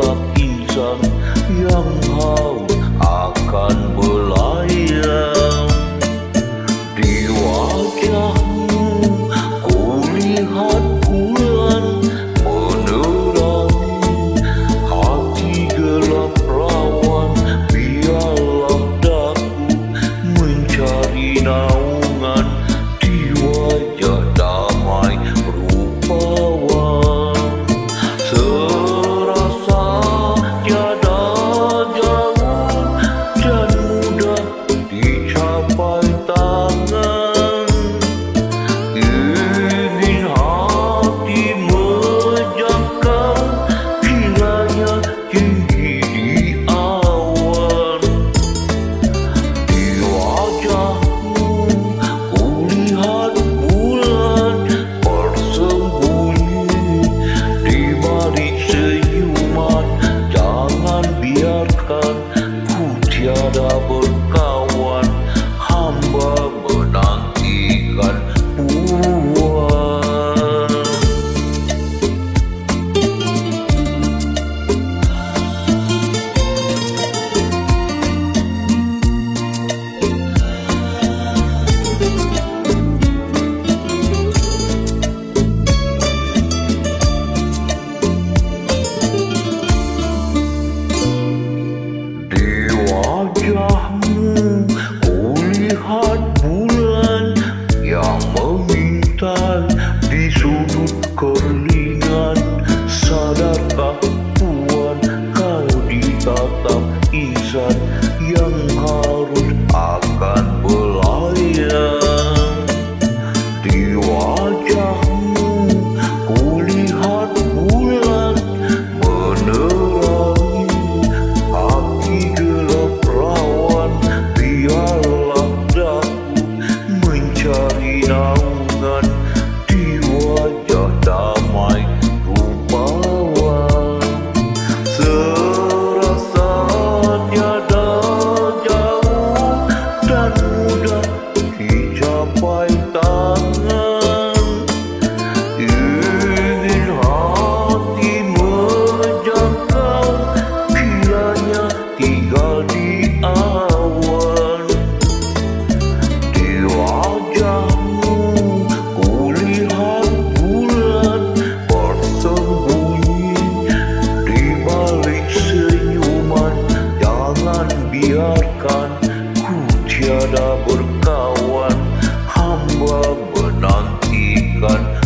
otak insan yang haus akan melayang di wajahmu kulihat bulan menerangi hati gelap rawan biarlah daku mencari nawa tanto Ku tiada berkawan. Hamba menantikan